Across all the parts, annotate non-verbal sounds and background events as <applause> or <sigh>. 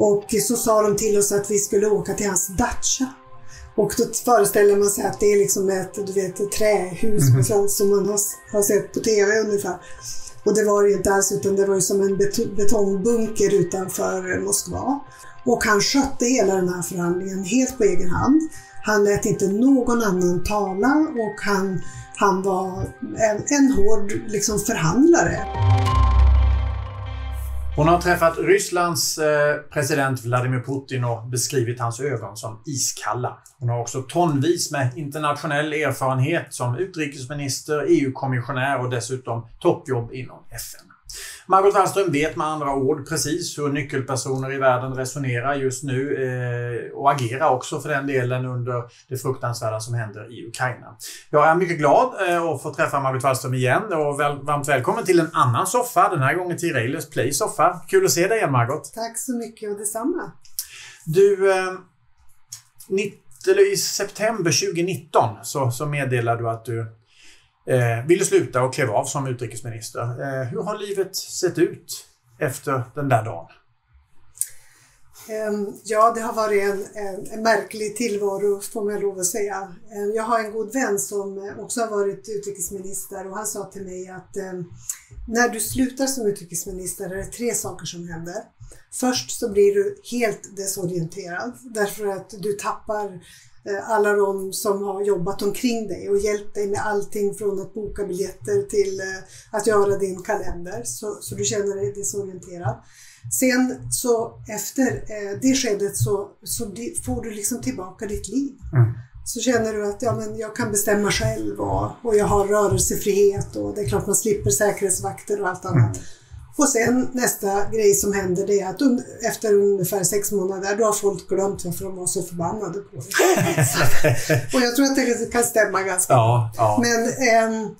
Och så sa de till oss att vi skulle åka till hans dacha. Och då föreställer man sig att det är liksom ett, du vet, ett trähus mm. -hmm. som man har, har sett på TV ungefär. Och det var det ju inte alls utan det var ju som en betongbunker utanför Moskva. Och han skötte hela den här förhandlingen helt på egen hand. Han lät inte någon annan tala och han, han var en, en hård liksom, förhandlare. Hon har träffat Rysslands eh, president Vladimir Putin och beskrivit hans ögon som iskalla. Hon har också tonvis med internationell erfarenhet som utrikesminister, EU-kommissionär och dessutom toppjobb inom FN. Margot Wallström vet med andra ord precis hur nyckelpersoner i världen resonerar just nu eh, och agerar också för den delen under det fruktansvärda som händer i Ukraina. Jag är mycket glad eh, att få träffa Margot Wallström igen och väl, varmt välkommen till en annan soffa, den här gången till Railers Play soffa. Kul att se dig igen Margot! Tack så mycket och detsamma! Du, eh, i september 2019 så, så meddelade du att du eh, ville sluta och klev av som utrikesminister. Eh, hur har livet sett ut efter den där dagen? Ehm, ja, det har varit en, en, en, märklig tillvaro får man lov att säga. Ehm, jag har en god vän som eh, också har varit utrikesminister och han sa till mig att ehm, när du slutar som utrikesminister är det tre saker som händer. Först så blir du helt desorienterad därför att du tappar alla de som har jobbat omkring dig och hjälpt dig med allting från att boka biljetter till eh, att göra din kalender. Så, så du känner dig desorienterad. Sen så efter eh, det skedet så, så får du liksom tillbaka ditt liv. Mm. Så känner du att ja, men jag kan bestämma själv och, och jag har rörelsefrihet och det är klart man slipper säkerhetsvakter och allt annat. Mm. Och sen nästa grej som händer det är att efter ungefär sex månader då har folk glömt varför de var så förbannade på det. <laughs> och jag tror att det kan stämma ganska ja, bra. Ja. Men eh,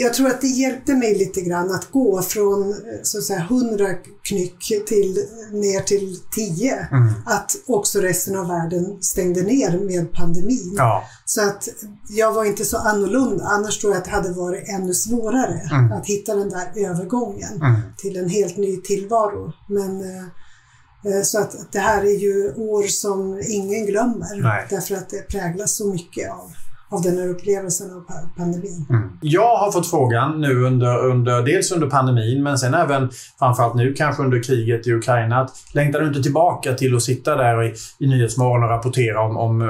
jag tror att det hjälpte mig lite grann att gå från så att säga 100 knyck till, ner till 10. Mm. Att också resten av världen stängde ner med pandemin. Ja. Så att jag var inte så annorlunda. Annars tror jag att det hade varit ännu svårare mm. att hitta den där övergången mm. till en helt ny tillvaro. Men, eh, eh, så att, det här är ju år som ingen glömmer. Nej. Därför att det präglas så mycket av av den här upplevelsen av pandemin. Mm. Jag har fått frågan nu under, under, dels under pandemin men sen även framförallt nu kanske under kriget i Ukraina. Att, längtar du inte tillbaka till att sitta där i, i Nyhetsmorgon och rapportera om, om uh,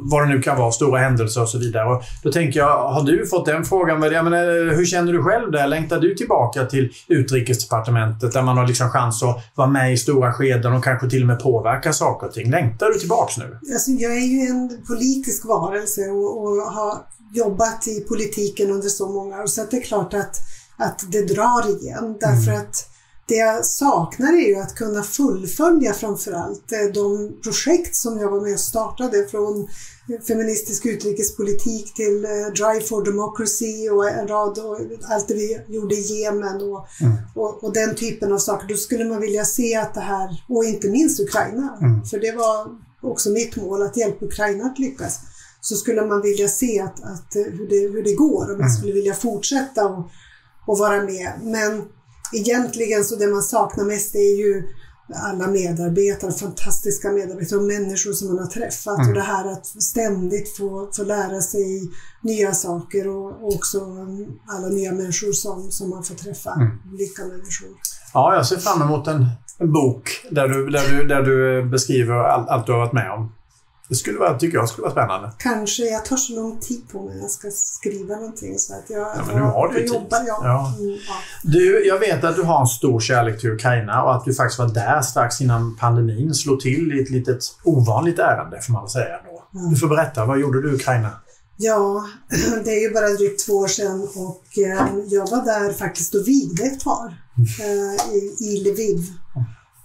vad det nu kan vara, stora händelser och så vidare. Och då tänker jag, har du fått den frågan? Jag menar, hur känner du själv där? Längtar du tillbaka till Utrikesdepartementet där man har liksom chans att vara med i stora skeden och kanske till och med påverka saker och ting? Längtar du tillbaks nu? Alltså, jag är ju en politisk varelse och, och och har jobbat i politiken under så många år så det är klart att, att det drar igen därför mm. att det jag saknar är ju att kunna fullfölja framförallt eh, de projekt som jag var med och startade från feministisk utrikespolitik till eh, Drive for Democracy och en rad och allt det vi gjorde i Jemen och, mm. och, och, den typen av saker. Då skulle man vilja se att det här, och inte minst Ukraina, mm. för det var också mitt mål att hjälpa Ukraina att lyckas så skulle man vilja se att, att eh, hur, det, hur det går och man mm. skulle vilja fortsätta och, och vara med. Men egentligen så det man saknar mest är ju alla medarbetare, fantastiska medarbetare och människor som man har träffat. Mm. Och det här att ständigt få, få lära sig nya saker och, och också alla nya människor som, som man får träffa. Mm. Olika människor. Ja, jag ser fram emot en, en bok där du, där, du, där du beskriver allt, allt du har varit med om. Det skulle vara, tycker jag skulle vara spännande. Kanske. Jag tar så lång tid på mig jag ska skriva någonting. Så att jag, ja, men nu har du jag tid. Jobbar, ja. Ja. Mm, ja. Du, jag vet att du har en stor kärlek till Ukraina och att du faktiskt var där strax innan pandemin slog till i ett litet ovanligt ärende, får man säga. Då. Mm. Du får berätta, vad gjorde du i Ukraina? Ja, <clears throat> det är ju bara drygt två år sedan och eh, jag var där faktiskt och vigde ett par eh, i, i Lviv.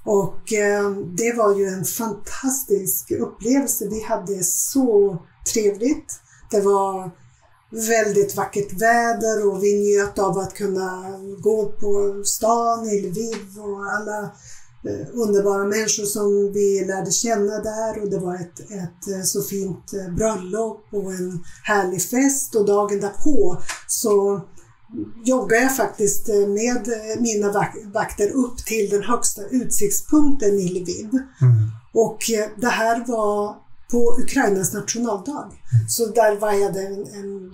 Och eh, det var ju en fantastisk upplevelse. Vi hade så trevligt. Det var väldigt vackert väder och vi njöt av att kunna gå på stan i Lviv och alla eh, underbara människor som vi lärde känna där och det var ett, ett eh, så fint eh, bröllop och en härlig fest och dagen därpå så joggade jag faktiskt med mina vakter upp till den högsta utsiktspunkten i Lviv. Mm. Och det här var på Ukrainas nationaldag. Mm. Så där vajade en, en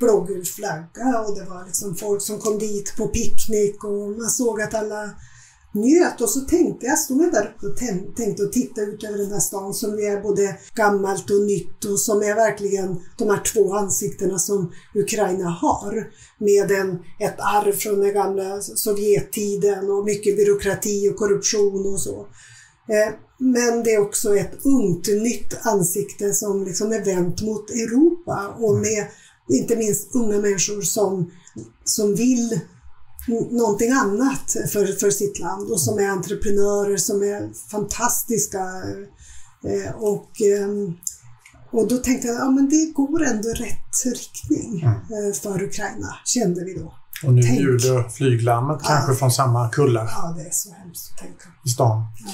blågul flagga och det var liksom folk som kom dit på picknick och man såg att alla njöt och så tänkte jag, stod jag där och tänkte och tittade ut över den här stan som är både gammalt och nytt och som är verkligen de här två ansiktena som Ukraina har. Med en, ett arv från den gamla Sovjettiden och mycket byråkrati och korruption och så. Eh, men det är också ett ungt, nytt ansikte som liksom är vänt mot Europa och mm. med inte minst unga människor som, som vill någonting annat för, för sitt land och som är entreprenörer som är fantastiska. Eh, och, ehm, och då tänkte jag att ja, det går ändå rätt riktning mm. Eh, för Ukraina, kände vi då. Och nu Tänk. ljuder flyglarmet ja. kanske från samma kullar. Ja, det är så hemskt att tänka. I stan. Ja.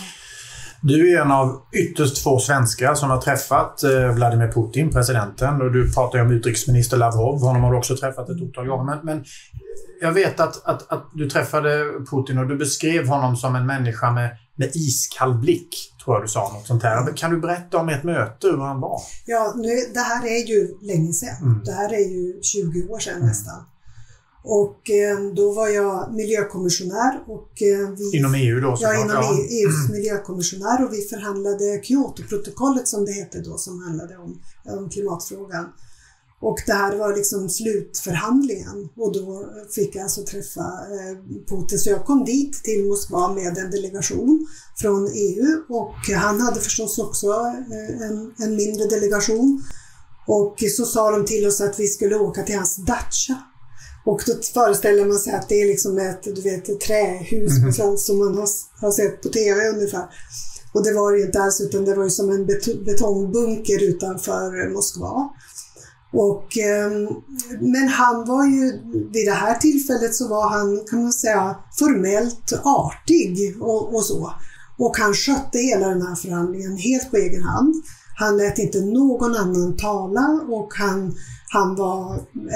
Du är en av ytterst få svenskar som har träffat eh, Vladimir Putin, presidenten. Och du pratar ju om utrikesminister Lavrov. Honom har du också träffat ett otal gånger. Men, men jag vet att, att, att, du träffade Putin och du beskrev honom som en människa med, med iskall blick. Tror jag du sa något sånt här. Kan du berätta om ert möte, hur han var? Ja, nu, det här är ju länge sedan. Mm. Det här är ju 20 år sedan mm. nästan. Och eh, då var jag miljökommissionär. Och, eh, vi, inom EU då? Ja, inom ja. EUs e miljökommissionär och vi förhandlade Kyotoprotokollet som det hette då, som handlade om, om klimatfrågan. Och det här var liksom slutförhandlingen och då fick jag alltså träffa eh, Putin. Så jag kom dit till Moskva med en delegation från EU och han hade förstås också en, en mindre delegation. Och så sa de till oss att vi skulle åka till hans dacha och då föreställer man sig att det är liksom ett, du vet, ett trähus mm -hmm. som man har, har sett på TV ungefär. Och det var det ju inte alls utan det var ju som en betongbunker utanför Moskva. Och, ehm, men han var ju, vid det här tillfället så var han, kan man säga, formellt artig och, och så. Och han skötte hela den här förhandlingen helt på egen hand. Han lät inte någon annan tala och han han var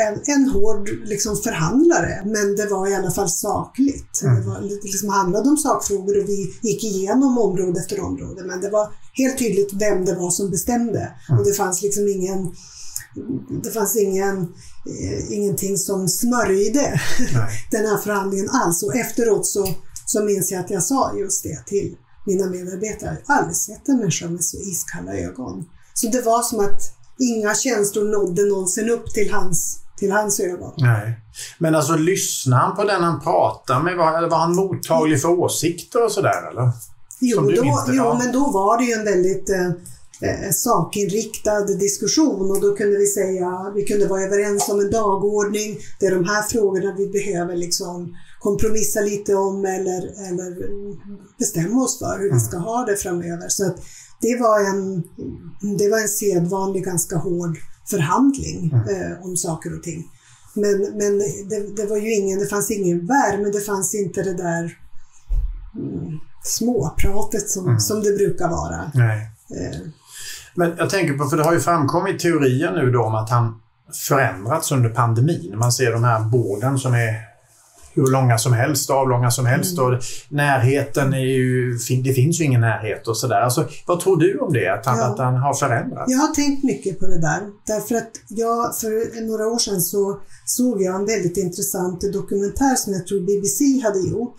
en, en hård liksom, förhandlare, men det var i alla fall sakligt. Mm. Det, var, det liksom handlade om sakfrågor och vi gick igenom område efter område, men det var helt tydligt vem det var som bestämde. Mm. Och det fanns liksom ingen det fanns ingen, eh, ingenting som smörjde <laughs> den här förhandlingen alls. Och efteråt så, så minns jag att jag sa just det till mina medarbetare. Jag har aldrig sett en människa med så iskalla ögon. Så det var som att inga känslor nådde någonsin upp till hans, till hans ögon. Nej. Men alltså lyssnade han på den han pratade med? Var, var han mottaglig för åsikter och sådär eller? Jo, då, jo men då var det ju en väldigt eh, eh, sakinriktad diskussion och då kunde vi säga, vi kunde vara överens om en dagordning. Det är de här frågorna vi behöver liksom kompromissa lite om eller, eller bestämma oss för hur mm. vi ska ha det framöver. Så att det var en, det var en sedvanlig, ganska hård förhandling mm. eh, om saker och ting. Men, men det, det, var ju ingen, det fanns ingen värme, det fanns inte det där mm, småpratet som, mm. som det brukar vara. Eh. Men jag tänker på, för det har ju framkommit teorier nu då om att han förändrats under pandemin. Man ser de här borden som är hur långa som helst, avlånga som helst. Mm. Och närheten är ju, det finns ju ingen närhet och sådär. Alltså, vad tror du om det, att han, ja. att han har förändrats? Jag har tänkt mycket på det där. Därför att jag, för några år sedan så såg jag en väldigt intressant dokumentär som jag tror BBC hade gjort.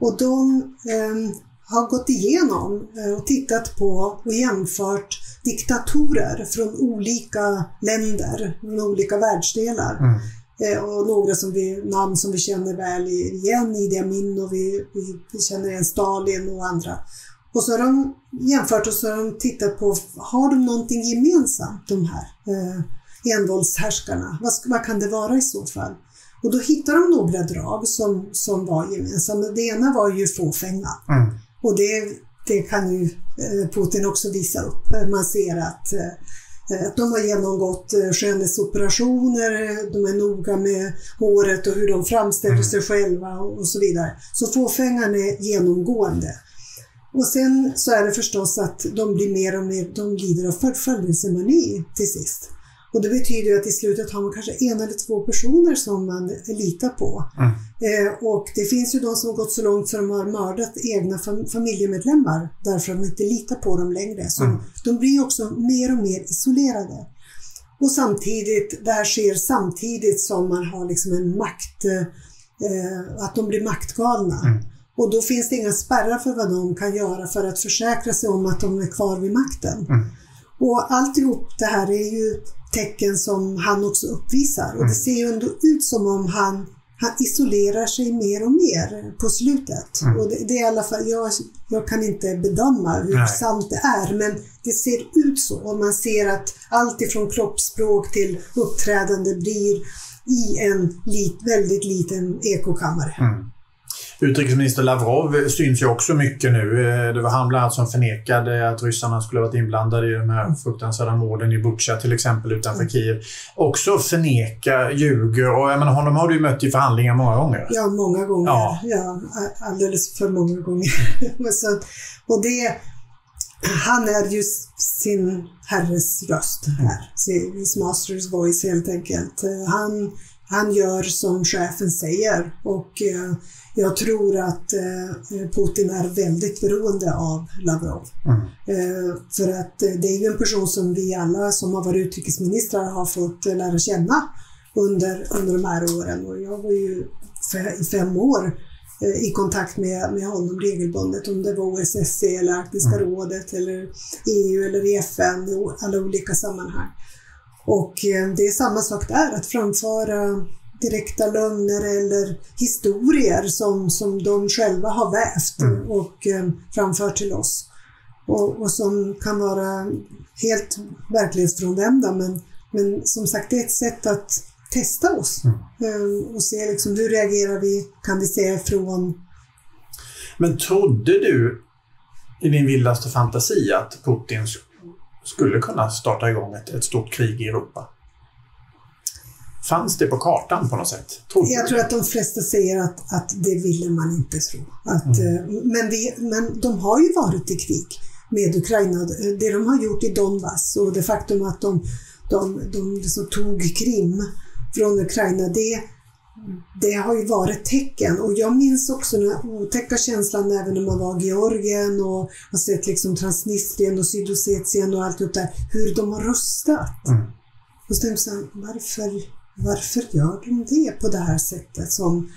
Och de eh, har gått igenom eh, och tittat på och jämfört diktatorer från olika länder, från olika världsdelar. Mm. Eh, och några som vi, namn som vi känner väl igen, Idi Amin och vi, vi, vi känner igen Stalin och andra. Och så har de jämfört och så har de tittat på, har de någonting gemensamt de här eh, envåldshärskarna? Vad, vad kan det vara i så fall? Och då hittar de några drag som, som var gemensamma. Det ena var ju fåfänga. Mm. Och det, det kan ju eh, Putin också visa upp. Man ser att Eh, att de har genomgått eh, skönhetsoperationer, de är noga med håret och hur de framställer mm. sig själva och så vidare. Så fåfängan är genomgående. Och sen så är det förstås att de blir mer och mer, de lider av förföljelsemani till sist. Och det betyder att i slutet har man kanske en eller två personer som man litar på. Mm. Eh, och det finns ju de som har gått så långt så de har mördat egna fam familjemedlemmar därför att de inte litar på dem längre. Så Mm. de blir också mer och mer isolerade. Och samtidigt, det här sker samtidigt som man har liksom en makt, eh, att de blir maktgalna. Mm. Och då finns det inga spärrar för vad de kan göra för att försäkra sig om att de är kvar vid makten. Mm. Och alltihop det här är ju tecken som han också uppvisar. Och Mm. det ser ju ändå ut som om han, han isolerar sig mer och mer på slutet. Mm. Och det, det är i alla fall, jag, jag kan inte bedöma hur Nej. sant det är, men det ser ut så. Och man ser att allt ifrån kroppsspråk till uppträdande blir i en lit, väldigt liten ekokammare. Mm. Utrikesminister Lavrov syns ju också mycket nu. Eh, Det var han bland annat som förnekade att ryssarna skulle ha varit inblandade i de här fruktansvärda morden i Butja till exempel utanför Kiev. Också förnekar, ljuger och jag menar, honom har du mött i förhandlingar många gånger. Ja, många gånger. Ja. Ja. alldeles för många gånger. <laughs> Så, och det, han är ju sin herres röst här. His master's voice helt enkelt. Eh, Han, han gör som chefen säger och eh, jag tror att eh, Putin är väldigt beroende av Lavrov. Mm. Eh, För att eh, det är ju en person som vi alla som har varit utrikesministrar har fått eh, lära känna under, under de här åren. Och jag var ju i fem år eh, i kontakt med, med honom regelbundet, om det var OSSE eller Arktiska rådet eller EU eller i FN, alla olika sammanhang. Och eh, det är samma sak där, att framföra direkta lögner eller historier som, som de själva har vävt Mm. och eh, framfört till oss. Och, och som kan vara helt verklighetsfrånvända men, men som sagt det är ett sätt att testa oss eh, och se liksom, hur reagerar vi, kan vi säga ifrån? Men trodde du i din vildaste fantasi att Putin sk- skulle kunna starta igång ett, ett stort krig i Europa? Fanns det på kartan på något sätt? Trodde Jag tror att de flesta säger att, att det ville man inte tro. Att, eh, men, vi, men de har ju varit i krig med Ukraina. Det de har gjort i Donbass och det faktum att de, de, de liksom tog Krim från Ukraina, det, det har ju varit tecken. Och jag minns också den otäcka känslan även när man var i Georgien och har sett liksom Transnistrien och Sydossetien och allt det där, hur de har rustat. Mm. Och så tänkte jag, varför, varför gör de det på det här sättet? Som,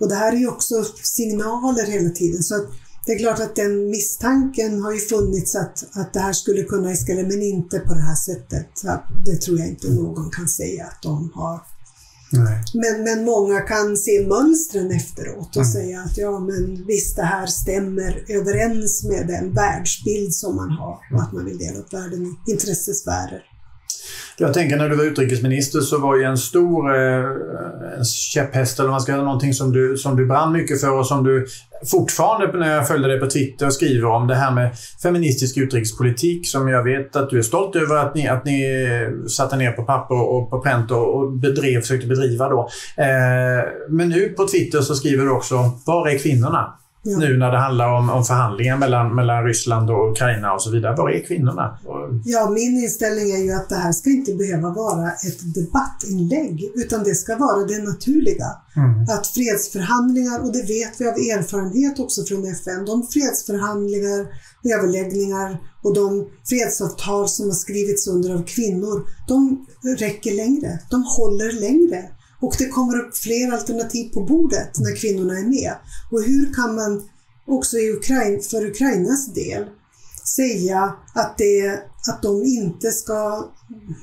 och det här är ju också signaler hela tiden. Så att det är klart att den misstanken har ju funnits att, att det här skulle kunna eskalera, men inte på det här sättet. Det tror jag inte någon kan säga att de har. Nej. Men, men många kan se mönstren efteråt och Mm. säga att ja, men visst det här stämmer överens med den världsbild som man har och att man vill dela upp världen i intressesfärer. Jag tänker när du var utrikesminister så var ju en stor eh, en käpphäst eller vad man ska säga, någonting som du, som du brann mycket för och som du fortfarande när jag följde dig på Twitter skriver om det här med feministisk utrikespolitik som jag vet att du är stolt över att ni, att ni eh, satte ner på papper och på pränt och, och bedrev, försökte bedriva då. Eh, men nu på Twitter så skriver du också Var är kvinnorna? Ja. Nu när det handlar om, om förhandlingar mellan, mellan Ryssland och Ukraina och så vidare. Var är kvinnorna? Ja, min inställning är ju att det här ska inte behöva vara ett debattinlägg, utan det ska vara det naturliga. mm, Att fredsförhandlingar, och det vet vi av erfarenhet också från FN, de fredsförhandlingar, överläggningar och de fredsavtal som har skrivits under av kvinnor, de räcker längre. De håller längre. Och det kommer upp fler alternativ på bordet när kvinnorna är med. Och hur kan man också i Ukraina, för Ukrainas del säga att, det, att de inte ska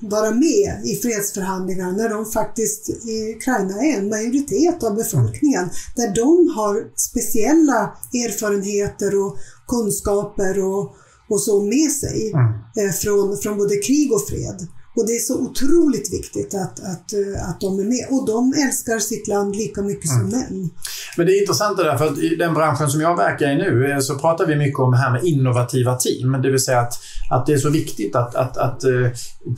vara med i fredsförhandlingar när de faktiskt i Ukraina är en majoritet av befolkningen. Där de har speciella erfarenheter och kunskaper och, och så med sig mm. eh, från, från både krig och fred. Och det är så otroligt viktigt att, att, eh, att de är med. Och de älskar sitt land lika mycket som män. Men det är intressant det där, för att i den branschen som jag verkar i nu eh, så pratar vi mycket om det här med innovativa team. Det vill säga att, att det är så viktigt att, att, att eh,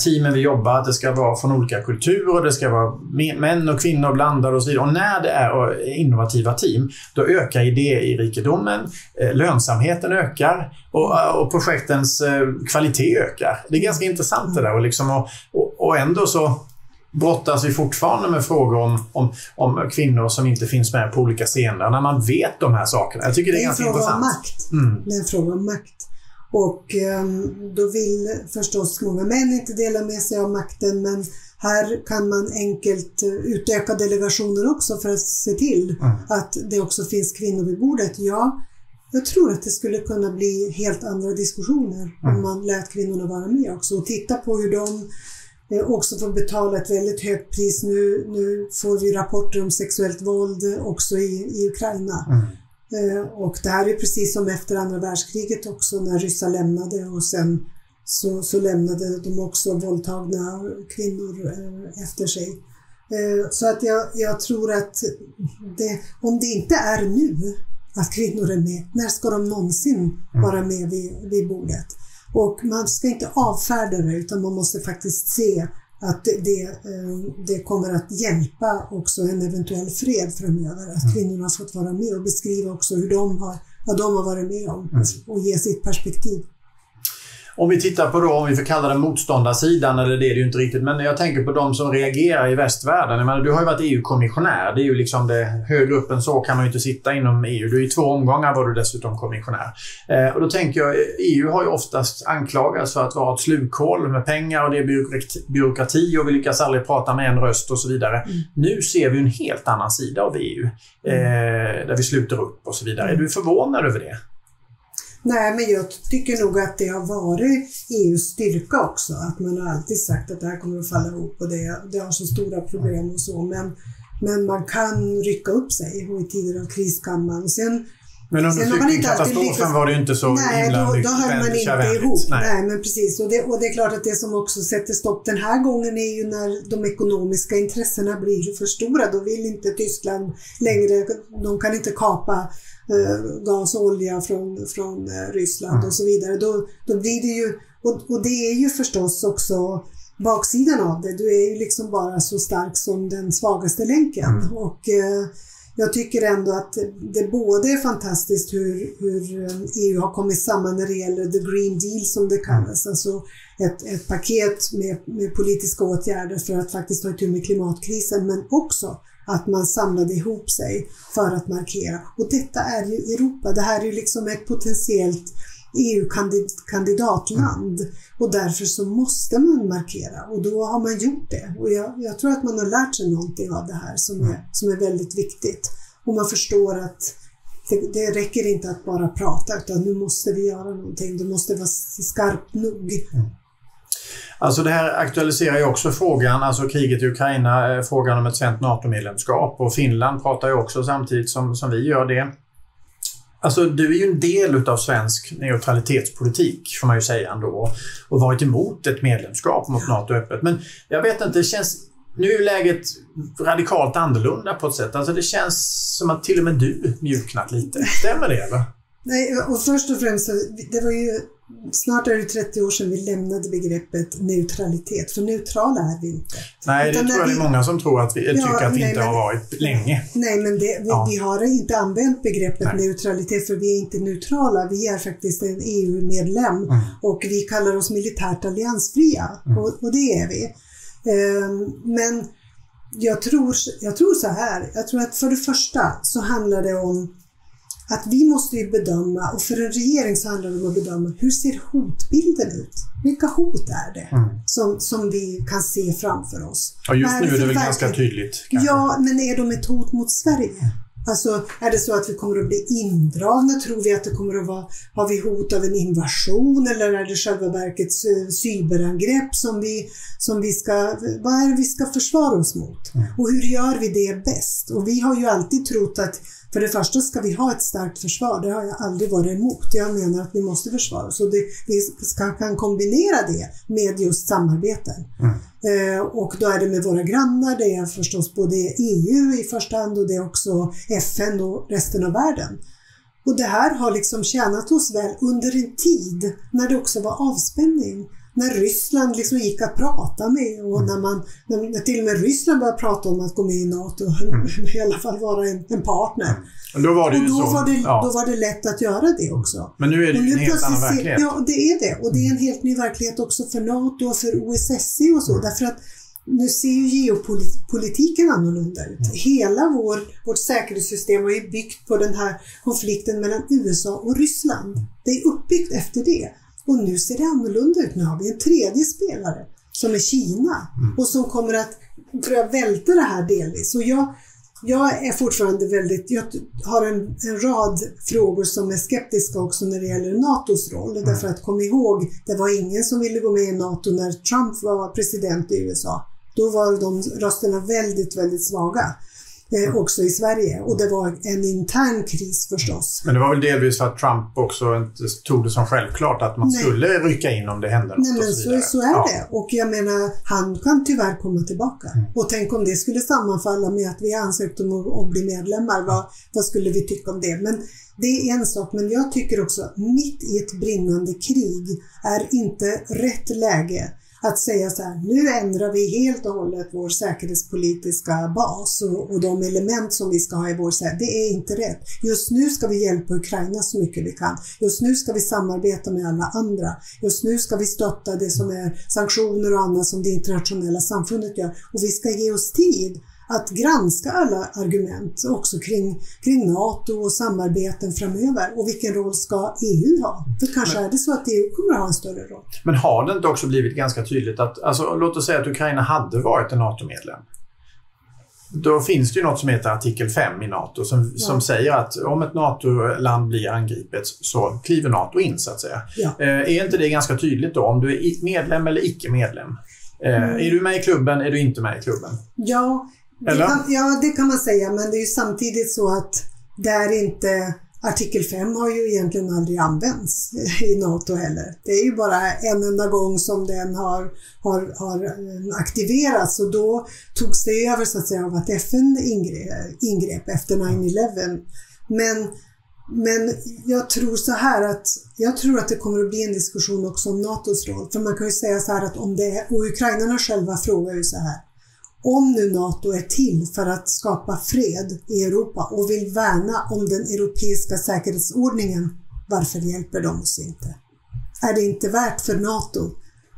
teamen vi jobbar, att det ska vara från olika kulturer, det ska vara män och kvinnor blandade och så vidare. Och när det är eh, innovativa team, då ökar idérikedomen, eh, lönsamheten ökar och, och projektens kvalitet ökar. Det är ganska intressant det där. Och, liksom, och och ändå så brottas vi fortfarande med frågor om, om, om kvinnor som inte finns med på olika scener när man vet de här sakerna. Jag tycker det är, det är ganska intressant. Makt. Mm. Det är en fråga om makt. Och um, då vill förstås många män inte dela med sig av makten men här kan man enkelt eh, utöka delegationer också för att se till mm. att det också finns kvinnor vid bordet. Ja, jag tror att det skulle kunna bli helt andra diskussioner mm. om man lät kvinnorna vara med också och titta på hur de eh, också får betala ett väldigt högt pris. Nu, nu får vi rapporter om sexuellt våld också i, i Ukraina. Mm. Eh, och det här är precis som efter andra världskriget också när ryssar lämnade och sen så, så lämnade de också våldtagna kvinnor eh, efter sig. Eh, så att jag, jag tror att det, om det inte är nu att kvinnor är med, när ska de någonsin mm. vara med vid, vid bordet? Och man ska inte avfärda det utan man måste faktiskt se att det, eh, det kommer att hjälpa också en eventuell fred framöver. Att mm. kvinnorna har fått vara med och beskriva också hur de har, vad de har varit med om mm. och ge sitt perspektiv. Om vi tittar på då, om vi får kalla det motståndarsidan, eller det är det ju inte riktigt, men jag tänker på de som reagerar i västvärlden. Jag menar, du har ju varit EU-kommissionär. Det är ju liksom det, högre upp än så kan man ju inte sitta inom EU. Du är i två omgångar var du dessutom kommissionär. Eh, och då tänker jag, EU har ju oftast anklagats för att vara ett slukhål med pengar och det är byråkrati och vi lyckas aldrig prata med en röst och så vidare. Mm. Nu ser vi en helt annan sida av EU. Eh, där vi sluter upp och så vidare. Är du förvånad över det? Nej, men jag tycker nog att det har varit EUs styrka också. Att man har alltid sagt att det här kommer att falla ihop och det, det har så stora problem och så. Men, men man kan rycka upp sig och i tider av kris kan man. Sen, men under flyktingkatastrofen var det ju inte så Nej, himla då, då höll man inte ihop. Nej. Nej. men precis. Och det, och det är klart att det som också sätter stopp den här gången är ju när de ekonomiska intressena blir för stora. Då vill inte Tyskland längre, de kan inte kapa eh, gas och olja från, från eh, Ryssland mm. och så vidare. Då, då blir det ju, och, och det är ju förstås också baksidan av det. Du är ju liksom bara så stark som den svagaste länken. Mm. Och eh, jag tycker ändå att det både är fantastiskt hur, hur EU har kommit samman när det gäller the green deal som det kallas. Mm. Alltså ett, ett paket med, med politiska åtgärder för att faktiskt ta itu med klimatkrisen men också att man samlade ihop sig för att markera. Och detta är ju Europa, det här är ju liksom ett potentiellt EU-kandidatland mm. och därför så måste man markera och då har man gjort det. Och jag, jag, tror att man har lärt sig någonting av det här som är, som är väldigt viktigt. Och man förstår att det, det räcker inte att bara prata utan nu måste vi göra någonting. Det måste vara skarpt nog. Mm. Alltså det här aktualiserar ju också frågan, alltså kriget i Ukraina, eh, frågan om ett svenskt NATO-medlemskap och Finland pratar ju också samtidigt som, som vi gör det. Alltså du är ju en del utav svensk neutralitetspolitik får man ju säga ändå och varit emot ett medlemskap mot NATO öppet. Men jag vet inte, det känns nu är läget radikalt annorlunda på ett sätt. Alltså det känns som att till och med du mjuknat lite. Stämmer det eller? Nej, och först och främst, det var ju Snart är det 30 år sedan vi lämnade begreppet neutralitet, för neutrala är vi inte. Nej, det Utan tror jag vi, det är många som tror att vi, ja, tycker att vi nej, inte men, har varit länge. Nej, men det, vi, ja. vi, har inte använt begreppet nej. neutralitet för vi är inte neutrala. Vi är faktiskt en EU-medlem mm. och vi kallar oss militärt alliansfria mm. och, och, det är vi. Um, men jag tror, jag tror så här, jag tror att för det första så handlar det om att vi måste ju bedöma, och för en regering så handlar det om att bedöma, hur ser hotbilden ut? Vilka hot är det mm. som, som vi kan se framför oss? Ja, just nu är det väl ganska tydligt. Kanske. Ja, men är de ett hot mot Sverige? Alltså, är det så att vi kommer att bli indragna? Tror vi att det kommer att vara, har vi hot av en invasion eller är det själva verket cyberangrepp som vi, som vi ska, vad är det vi ska försvara oss mot? Mm. Och hur gör vi det bäst? Och vi har ju alltid trott att för det första ska vi ha ett starkt försvar, det har jag aldrig varit emot. Jag menar att vi måste försvara oss och det, vi ska, kan kombinera det med just samarbeten. Mm. Eh, och då är det med våra grannar, det är förstås både EU i första hand och det är också FN och resten av världen. Och det här har liksom tjänat oss väl under en tid när det också var avspänning. När Ryssland liksom gick att prata med och när man när till och med Ryssland började prata om att gå med i NATO, <laughs> mm. i alla fall vara en, en partner. Mm. Då var det, och då, så, var det, ja. då var det lätt att göra det också. Men nu är det nu en helt annan verklighet. Ja, det är det. Och det är en helt ny verklighet också för NATO och för OSSE och så. Mm. Därför att nu ser ju geopolitiken annorlunda ut. Mm. Hela vår, vårt säkerhetssystem ju byggt på den här konflikten mellan USA och Ryssland. Det är uppbyggt efter det. Och nu ser det annorlunda ut. Nu har vi en tredje spelare som är Kina mm. och som kommer att, tror jag, välta det här delvis. Och jag, jag är fortfarande väldigt, jag har en, en rad frågor som är skeptiska också när det gäller NATOs roll. Mm. Därför att kom ihåg, det var ingen som ville gå med i NATO när Trump var president i USA. Då var de rösterna väldigt, väldigt svaga eh, också i Sverige. Och det var en intern kris förstås. Men det var väl delvis för att Trump också inte tog det som självklart att man Nej. skulle rycka in om det hände något Nej, men så, så, är ja. det. Och jag menar, han kan tyvärr komma tillbaka. Mm. Och tänk om det skulle sammanfalla med att vi ansökt om att, bli medlemmar. Vad, vad skulle vi tycka om det? Men det är en sak, men jag tycker också mitt i ett brinnande krig är inte rätt läge att säga så här, nu ändrar vi helt och hållet vår säkerhetspolitiska bas och, och de element som vi ska ha i vår säkerhet. Det är inte rätt. Just nu ska vi hjälpa Ukraina så mycket vi kan. Just nu ska vi samarbeta med alla andra. Just nu ska vi stötta det som är sanktioner och annat som det internationella samfundet gör. Och vi ska ge oss tid att granska alla argument också kring, kring NATO och samarbeten framöver. Och vilken roll ska EU ha? För kanske men, är det så att EU kommer att ha en större roll. Men har det inte också blivit ganska tydligt att, alltså, låt oss säga att Ukraina hade varit en NATO-medlem. Då finns det ju något som heter artikel 5 i NATO som, ja. som säger att om ett NATO-land blir angripet så kliver NATO in så att säga. Ja. Eh, är inte det ganska tydligt då om du är medlem eller icke medlem? Eh, mm. Är du med i klubben? Är du inte med i klubben? Ja, det kan, ja, det kan man säga, men det är ju samtidigt så att där inte Artikel 5 har ju egentligen aldrig använts i NATO heller. Det är ju bara en enda gång som den har, har, har aktiverats och då togs det över så att säga av att FN ingrep efter 9-11. Men, men jag tror så här att jag tror att det kommer att bli en diskussion också om NATOs roll. För man kan ju säga så här att om det och ukrainarna själva frågar ju så här om nu NATO är till för att skapa fred i Europa och vill värna om den europeiska säkerhetsordningen, varför hjälper de oss inte? Är det inte värt för NATO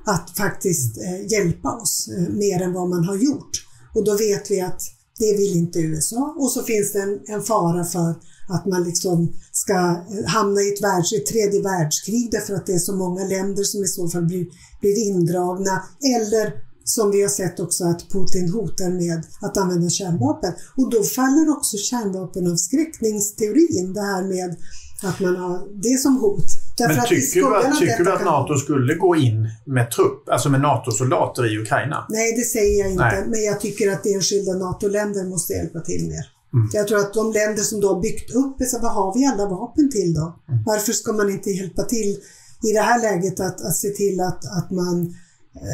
att faktiskt eh, hjälpa oss eh, mer än vad man har gjort? Och då vet vi att det vill inte USA och så finns det en, en fara för att man liksom ska eh, hamna i ett, världs, ett tredje världskrig därför att det är så många länder som i så fall blir, blir indragna eller som vi har sett också att Putin hotar med att använda kärnvapen. Och då faller också kärnvapenavskräckningsteorin, det här med att man har det som hot. Därför Men tycker, du att, tycker du att NATO skulle gå in med trupp, alltså med NATO-soldater i Ukraina? Nej, det säger jag inte. Nej. Men jag tycker att enskilda NATO-länder måste hjälpa till mer. Mm. Jag tror att de länder som då har byggt upp, så vad har vi alla vapen till då? Mm. Varför ska man inte hjälpa till i det här läget att, att se till att, att man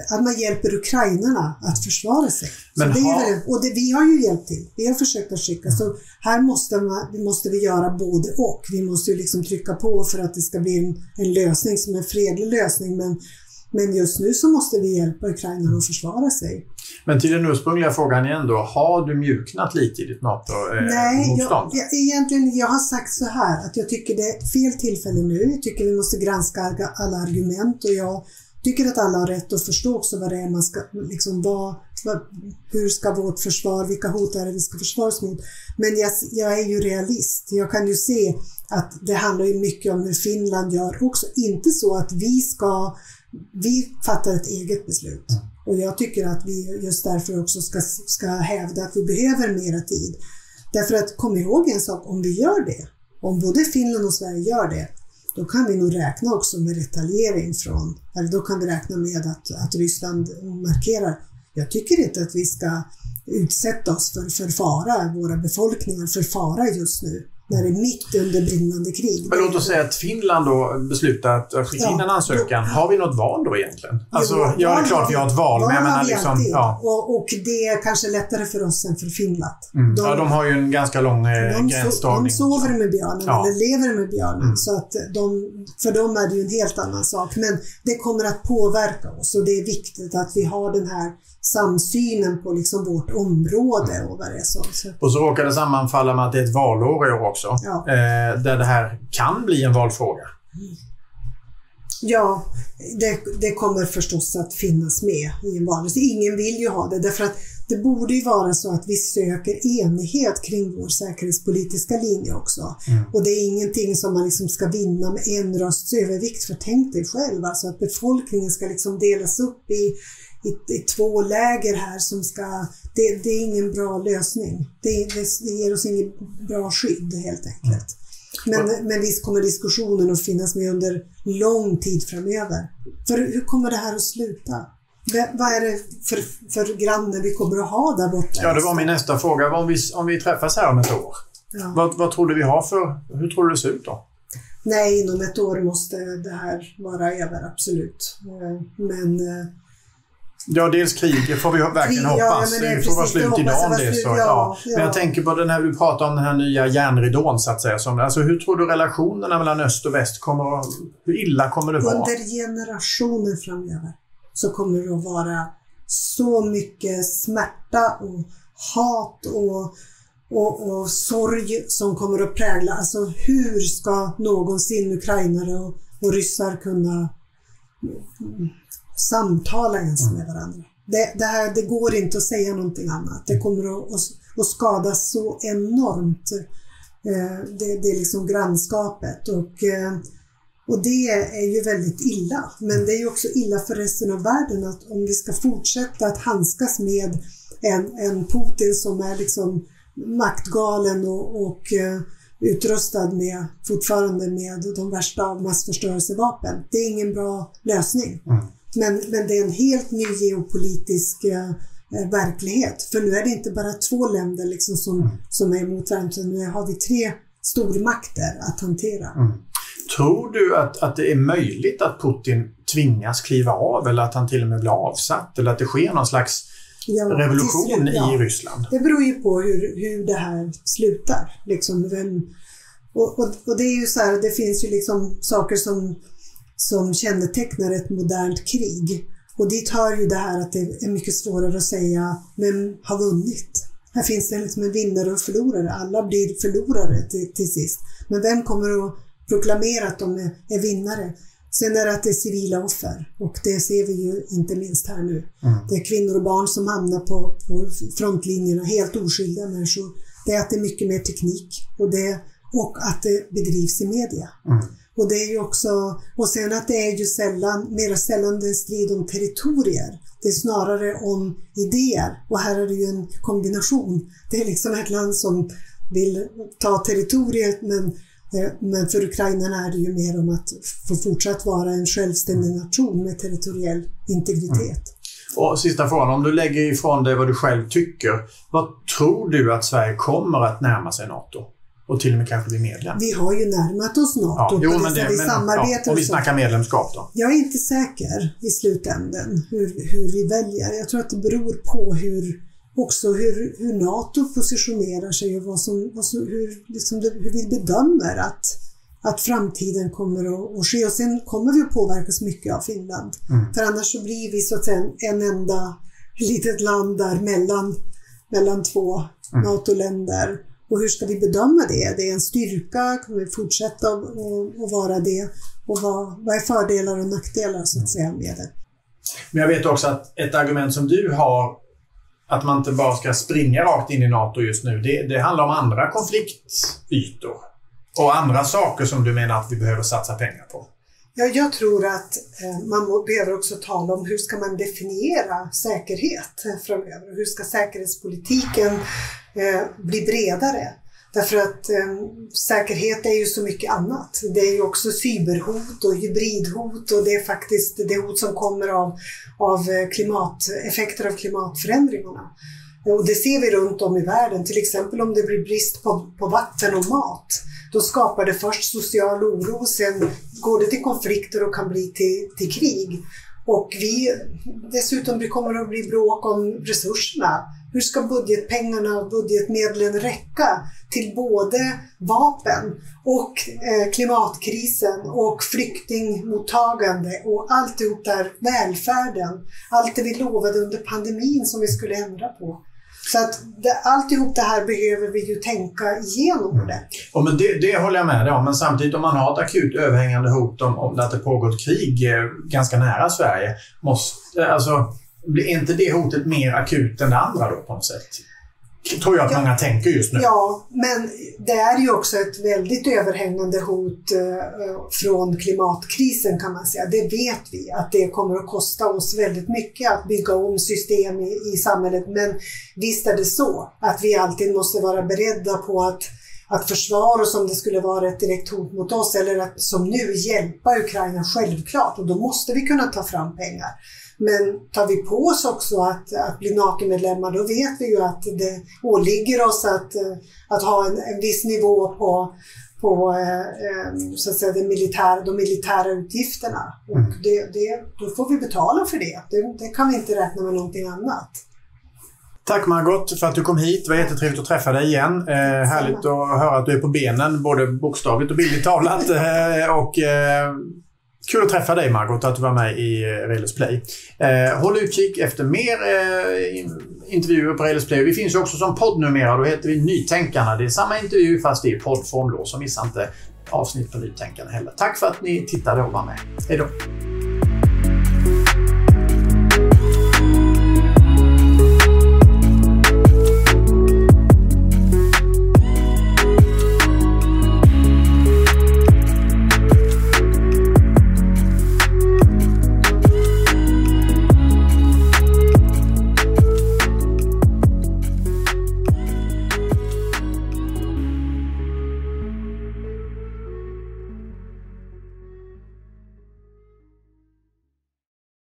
att man hjälper ukrainarna att försvara sig. Men det är väl, och det, vi har ju hjälpt till. Vi har försökt att skicka. Så här måste, man, måste vi göra både och. Vi måste ju liksom trycka på för att det ska bli en, en lösning som en fredlig lösning. Men, men just nu så måste vi hjälpa ukrainarna att försvara sig. Men till den ursprungliga frågan igen då. Har du mjuknat lite i ditt NATO-motstånd? Nej, jag, jag, egentligen jag har sagt så här att jag tycker det är fel tillfälle nu. Jag tycker vi måste granska alla argument och jag tycker att alla har rätt att förstå också vad det är man ska, liksom vad, vad, hur ska vårt försvar, vilka hot är det vi ska försvara oss mot? Men jag, jag, är ju realist. Jag kan ju se att det handlar ju mycket om hur Finland gör också. Inte så att vi ska, vi fattar ett eget beslut. Och jag tycker att vi just därför också ska, ska hävda att vi behöver mera tid. Därför att kom ihåg en sak, om vi gör det, om både Finland och Sverige gör det, då kan vi nog räkna också med retaliering från, eller då kan vi räkna med att, att Ryssland markerar. Jag tycker inte att vi ska utsätta oss för, för fara, våra befolkningar för fara just nu när det är mitt under brinnande krig. Men låt oss säga att Finland då beslutar att skicka in en ansökan. Har vi något val då egentligen? Alltså, ja, det är klart vi har ett val, men jag menar liksom... Ja. Och, och det är kanske lättare för oss än för Finland. Mm. ja, de har ju en ganska lång eh, De, so- de gränsdragning. sover med björnen Ja. eller lever med björnen. Mm. Så att de, för dem är det ju en helt annan sak. Men det kommer att påverka oss och det är viktigt att vi har den här samsynen på liksom vårt område och vad det är som. Så, Och så råkar det sammanfalla med att det är ett valår i år också. Ja. Eh, där det här kan bli en valfråga. ja, det, det kommer förstås att finnas med i en valrörelse. Ingen vill ju ha det därför att det borde ju vara så att vi söker enighet kring vår säkerhetspolitiska linje också. Mm. Och det är ingenting som man liksom ska vinna med en rösts övervikt. För tänk dig själv alltså att befolkningen ska liksom delas upp i, i, i två läger här som ska... Det, det är ingen bra lösning. Det, det, det ger oss inget bra skydd helt enkelt. Men, men visst kommer diskussionen att finnas med under lång tid framöver. För hur kommer det här att sluta? Vad är det för, för granne vi kommer att ha där borta? Ja, det var min nästa fråga. Om vi, om vi träffas här om ett år, Ja. vad, vad tror du vi har för... Hur tror du det ser ut då? Nej, inom ett år måste det här vara över, absolut. Eh, Men eh, Ja, dels krig får vi verkligen Krig, ja, hoppas. men det det får vara slut idag om det. slut, Så, ja, ja. ja. Men jag tänker på den här du pratar om den här nya järnridån så att säga. Som, alltså, hur tror du relationerna mellan öst och väst kommer att... Hur illa kommer det vara? under generationer framöver så kommer det att vara så mycket smärta och hat och, och, och sorg som kommer att prägla. Alltså hur ska någonsin ukrainare och, och ryssar kunna samtala ens med varandra? Det, det, här, det går inte att säga någonting annat. Det kommer att, att, att skada så enormt. Eh, det, det är liksom grannskapet. Och, eh, och det är ju väldigt illa. Men det är ju också illa för resten av världen att om vi ska fortsätta att handskas med en, en Putin som är liksom maktgalen och, och eh, utrustad med, fortfarande med de värsta av massförstörelsevapen. Det är ingen bra lösning. Mm. Men, men det är en helt ny geopolitisk eh, eh, verklighet. För nu är det inte bara två länder liksom som, som är emot varandra, utan nu har vi tre stormakter att hantera. Mm. Tror du att, att det är möjligt att Putin tvingas kliva av eller att han till och med blir avsatt? Eller att det sker någon slags Ja, revolution slut, ja. i Ryssland? Det beror ju på hur, hur det här slutar. Liksom, vem, och, och, och det är ju så här, det finns ju liksom saker som, som kännetecknar ett modernt krig. Och dit hör ju det här att det är mycket svårare att säga vem har vunnit. Här finns det liksom en vinnare och förlorare. Alla blir förlorare till, till sist. Men vem kommer att proklamera att de är, är vinnare? Sen är det att det är civila offer och det ser vi ju inte minst här nu. Mm. Det är kvinnor och barn som hamnar på, på frontlinjerna, helt oskyldiga människor. Det är att det är mycket mer teknik och, det, och att det bedrivs i media. Mm. Och det är ju också, och sen att det är ju sällan, mer sällan en strid om territorier. Det är snarare om idéer och här är det ju en kombination. Det är liksom ett land som vill ta territoriet men, eh, men för ukrainarna är det ju mer om att få fortsatt vara en självständig nation med territoriell integritet. Och sista frågan, om du lägger ifrån dig vad du själv tycker. Vad tror du att Sverige kommer att närma sig NATO? Och till och med kanske bli medlem? Vi har ju närmat oss NATO Ja, jo, men det, vi men, samarbetar ja, om vi snackar medlemskap då? Jag är inte säker i slutändan hur, hur vi väljer. Jag tror att det beror på hur, också hur, hur NATO positionerar sig och vad som, vad som, hur, liksom det, hur vi bedömer att, att framtiden kommer att, att ske. Och sen kommer vi att påverkas mycket av Finland. Mm. För annars så blir vi så att säga en, en enda litet land där mellan, mellan två Mm. NATO-länder. Och hur ska vi bedöma det? Det är en styrka, kommer vi fortsätta att att vara det? Och vad, vad är fördelar och nackdelar så att säga med det? Men jag vet också att ett argument som du har, att man inte bara ska springa rakt in i NATO just nu, det, det handlar om andra konfliktytor. Och andra saker som du menar att vi behöver satsa pengar på. Ja, jag tror att eh, man behöver också tala om hur ska man definiera säkerhet framöver? Hur ska säkerhetspolitiken eh, bli bredare? Därför att eh, säkerhet är ju så mycket annat. Det är ju också cyberhot och hybridhot och det är faktiskt det hot som kommer av, av eh, klimat, effekter av klimatförändringarna. Och det ser vi runt om i världen, till exempel om det blir brist på, på vatten och mat. Då skapar det först social oro, sen går det till konflikter och kan bli till, till krig. Och vi, dessutom kommer det att bli bråk om resurserna. Hur ska budgetpengarna och budgetmedlen räcka till både vapen och eh, klimatkrisen och flyktingmottagande och alltihop där, välfärden. Allt det vi lovade under pandemin som vi skulle ändra på. Så att det, alltihop det här behöver vi ju tänka igenom ordentligt. Mm. men det, det håller jag med dig om, men samtidigt om man har ett akut överhängande hot om, om att det pågår ett krig eh, ganska nära Sverige, måste, alltså, blir inte det hotet mer akut än det andra då på något sätt? Tror jag att många tänker just nu. Ja, men det är ju också ett väldigt överhängande hot eh, eh, från klimatkrisen kan man säga. Det vet vi, att det kommer att kosta oss väldigt mycket att bygga om system i, i samhället. Men visst är det så att vi alltid måste vara beredda på att att försvara oss om det skulle vara ett direkt hot mot oss eller att som nu hjälpa Ukraina självklart och då måste vi kunna ta fram pengar. Men tar vi på oss också att, att bli NATO-medlemmar då vet vi ju att det åligger oss att, att ha en, en viss nivå på, på eh, så att säga, det militära, de militära utgifterna. Och mm. det, det, då får vi betala för det. det. Det kan vi inte räkna med någonting annat. Tack Margot för att du kom hit. Det var jättetrevligt att träffa dig igen. Eh, härligt att höra att du är på benen, både bokstavligt och bildligt talat. <laughs> Eh, och, eh, Kul att träffa dig Margot, att du var med i eh, Play. Eh, håll utkik efter mer eh, intervjuer på Railers Play. Vi finns ju också som podd numera. Då heter vi Nytänkarna. Det är samma intervju fast i poddform då, så missa inte avsnitt på Nytänkarna heller. Tack för att ni tittade och var med. Hej då!